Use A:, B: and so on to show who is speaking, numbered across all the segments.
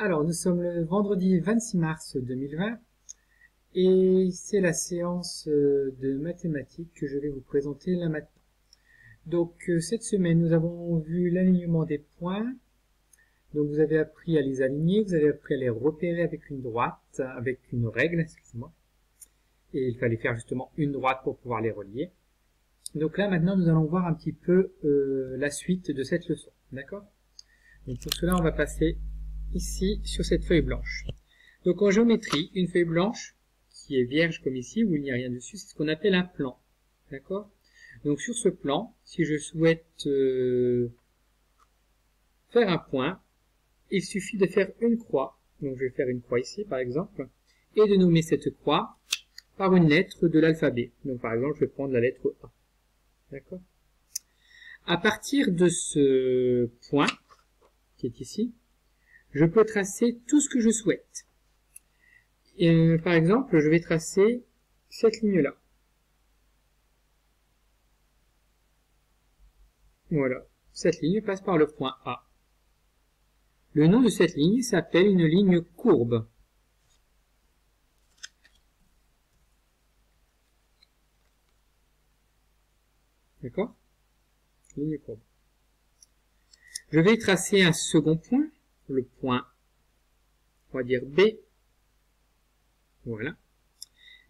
A: Alors, nous sommes le vendredi 26 mars 2020 et c'est la séance euh, de mathématiques que je vais vous présenter là maintenant. Donc, euh, cette semaine, nous avons vu l'alignement des points. Donc, vous avez appris à les aligner, vous avez appris à les repérer avec une droite, avec une règle, excusez-moi. Et il fallait faire justement une droite pour pouvoir les relier. Donc là, maintenant, nous allons voir un petit peu euh, la suite de cette leçon. D'accord? Donc pour cela, on va passer ici sur cette feuille blanche. Donc en géométrie, une feuille blanche qui est vierge comme ici, où il n'y a rien dessus, c'est ce qu'on appelle un plan. D'accord? Donc sur ce plan, si je souhaite euh, faire un point, il suffit de faire une croix. Donc je vais faire une croix ici par exemple, et de nommer cette croix par une lettre de l'alphabet. Donc par exemple, je vais prendre la lettre A. D'accord? À partir de ce point, qui est ici, je peux tracer tout ce que je souhaite. Euh, par exemple, je vais tracer cette ligne-là. Voilà, cette ligne passe par le point A. Le nom de cette ligne s'appelle une ligne courbe. D'accord? Ligne courbe. Je vais tracer un second point le point, on va dire B. Voilà.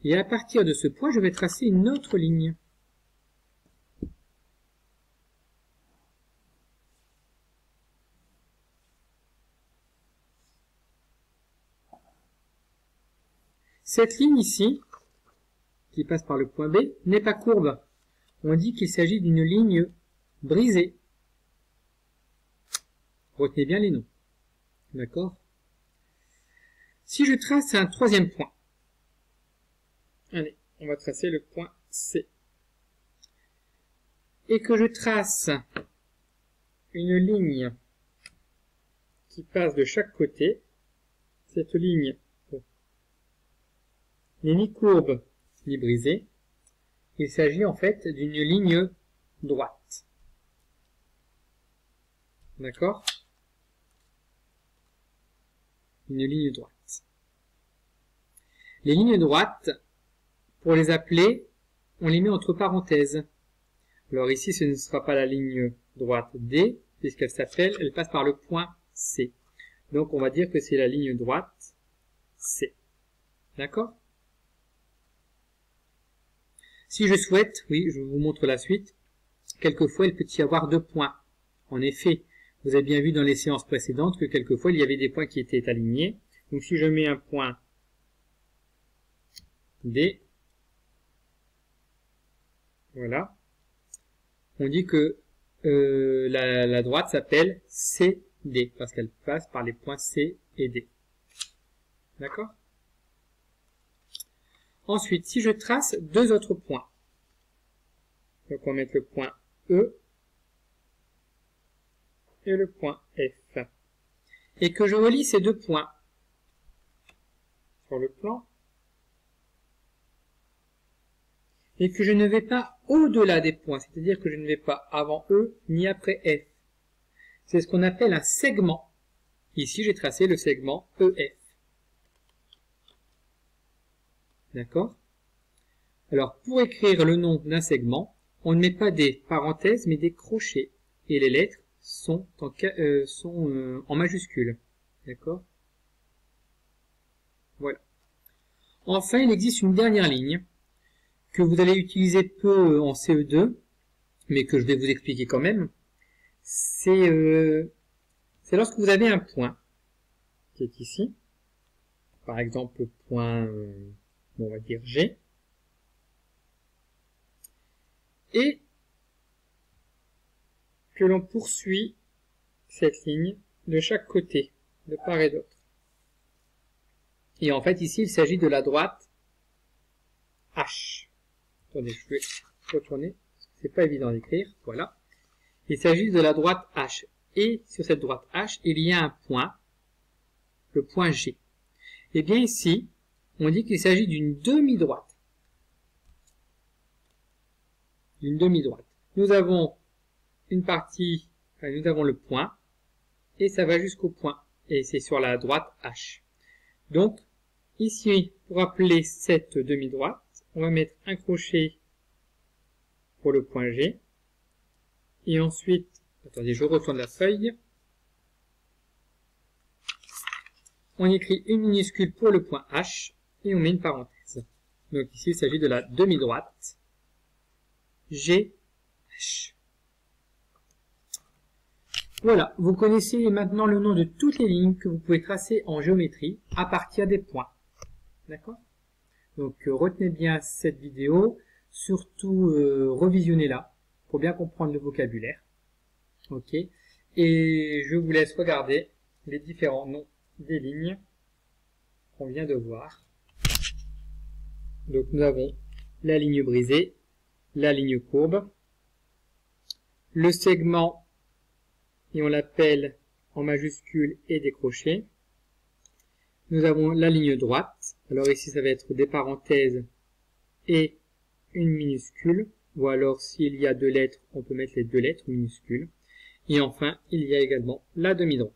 A: Et à partir de ce point, je vais tracer une autre ligne. Cette ligne ici, qui passe par le point B, n'est pas courbe. On dit qu'il s'agit d'une ligne brisée. Retenez bien les noms. D'accord? Si je trace un troisième point, allez, on va tracer le point C, et que je trace une ligne qui passe de chaque côté, cette ligne n'est ni courbe ni brisée, il s'agit en fait d'une ligne droite. D'accord? Une ligne droite. Les lignes droites, pour les appeler, on les met entre parenthèses. Alors ici, ce ne sera pas la ligne droite D, puisqu'elle s'appelle, elle passe par le point C. Donc on va dire que c'est la ligne droite C. D'accord? Si je souhaite, oui, je vous montre la suite, quelquefois il peut y avoir deux points. En effet, vous avez bien vu dans les séances précédentes que quelquefois il y avait des points qui étaient alignés. Donc si je mets un point D, voilà, on dit que euh, la, la droite s'appelle CD, parce qu'elle passe par les points C et D. D'accord? Ensuite, si je trace deux autres points, donc on va mettre le point E et le point F. Et que je relie ces deux points sur le plan et que je ne vais pas au-delà des points, c'est-à-dire que je ne vais pas avant E ni après F. C'est ce qu'on appelle un segment. Ici, j'ai tracé le segment EF. D'accord? Alors, pour écrire le nom d'un segment, on ne met pas des parenthèses, mais des crochets. Et les lettres sont en, euh, sont, euh, en majuscule. D'accord? Voilà. Enfin, il existe une dernière ligne que vous allez utiliser peu euh, en CE2, mais que je vais vous expliquer quand même. C'est euh, lorsque vous avez un point qui est ici, par exemple point, euh, on va dire G, et que l'on poursuit cette ligne de chaque côté, de part et d'autre. Et en fait, ici, il s'agit de la droite H. Attendez, je vais retourner, c'est pas évident d'écrire, voilà. Il s'agit de la droite H. Et sur cette droite H, il y a un point, le point G. Et eh bien ici, on dit qu'il s'agit d'une demi-droite. D'une demi-droite. Nous avons une partie, nous avons le point, et ça va jusqu'au point et c'est sur la droite H. Donc, ici, pour appeler cette demi-droite, on va mettre un crochet pour le point G, et ensuite, attendez, je retourne la feuille, on écrit une minuscule pour le point H, et on met une parenthèse. Donc ici, il s'agit de la demi-droite, G, H. Voilà, vous connaissez maintenant le nom de toutes les lignes que vous pouvez tracer en géométrie à partir des points. D'accord? Donc euh, retenez bien cette vidéo, surtout euh, revisionnez-la pour bien comprendre le vocabulaire. Ok? Et je vous laisse regarder les différents noms des lignes qu'on vient de voir. Donc nous avons la ligne brisée, la ligne courbe, le segment et on l'appelle en majuscule et décroché. Nous avons la ligne droite. Alors ici, ça va être des parenthèses et une minuscule. Ou alors, s'il y a deux lettres, on peut mettre les deux lettres minuscules. Et enfin, il y a également la demi-droite.